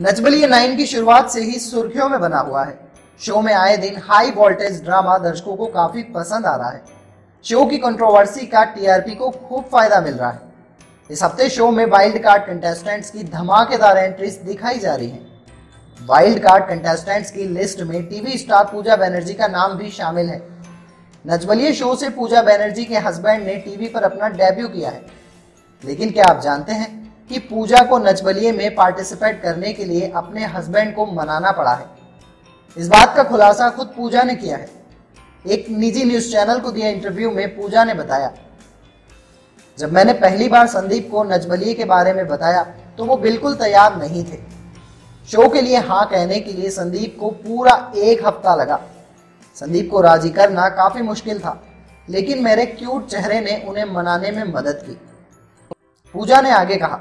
नचबलिए nine की शुरुआत से ही सुर्खियों में बना हुआ है। शो में आए दिन हाई वोल्टेज ड्रामा दर्शकों को काफ़ी पसंद आ रहा है। शो की कंट्रोवर्सी का टीआरपी को खूब फ़ायदा मिल रहा है। इस हफ़्ते शो में वाइल्ड कार्ड कंटेस्टेंट्स की धमाकेदार एंट्रीज दिखाई जा रही हैं। वाइल्ड कार्ड कंटेस्टेंट्स की लिस्ट में टीवी स्टार पूजा बैनर्जी का नाम भी शामिल है। नचबलिए शो से पूजा बैनर्जी के हस्बैंड ने टीवी पर अपना डेब्यू किया है। लेकिन क्या आप जानते हैं कि पूजा को नचबलिए में पार्टिसिपेट करने के लिए अपने हस्बैंड को मनाना पड़ा है। इस बात का खुलासा खुद पूजा ने किया है। एक निजी न्यूज़ चैनल को दिया इंटरव्यू में पूजा ने बताया। जब मैंने पहली बार संदीप को नचबलिए के बारे में बताया तो वो बिल्कुल तैयार नहीं थे। शो के लिए हाँ कहने के लिए संदीप को पूरा एक हफ़्ता लगा। संदीप को राज़ी करना काफ़ी मुश्किल था, लेकिन मेरे क्यूट चेहरे ने उन्हें मनाने में मदद की। पूजा ने आगे कहा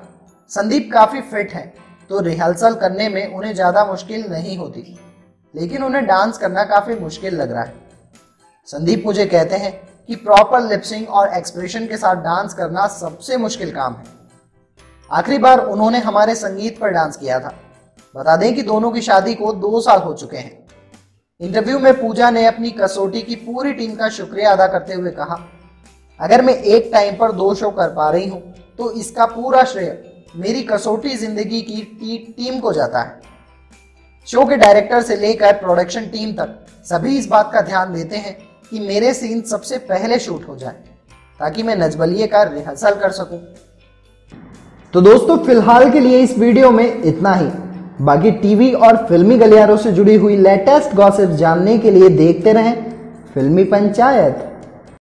संदीप काफ़ी फिट है तो रिहर्सल करने में उन्हें ज़्यादा मुश्किल नहीं होती। लेकिन उन्हें डांस करना काफ़ी मुश्किल लग रहा है। संदीप मुझे कहते हैं कि प्रॉपर लिपसिंग और एक्सप्रेशन के साथ डांस करना सबसे मुश्किल काम है। आखिरी बार उन्होंने हमारे संगीत पर डांस किया था। बता दें कि दोनों की शादी को दो साल हो चुके हैं। इंटरव्यू में पूजा ने अपनी कसौटी की पूरी टीम का शुक्रिया अदा करते हुए कहा, अगर मैं एक टाइम पर दो शो कर पा रही हूँ तो इसका पूरा श्रेय मेरी कसौटी ज़िंदगी की टी, टीम को जाता है। शो के डायरेक्टर से लेकर प्रोडक्शन टीम तक सभी इस बात का ध्यान देते हैं कि मेरे सीन सबसे पहले शूट हो जाए ताकि मैं नजबलिए का रिहर्सल कर सकूँ। तो दोस्तों फ़िलहाल के लिए इस वीडियो में इतना ही। बाकी टीवी और फिल्मी गलियारों से जुड़ी हुई लेटेस्ट गॉसिप जानने के लिए देखते रहें फिल्मी पंचायत।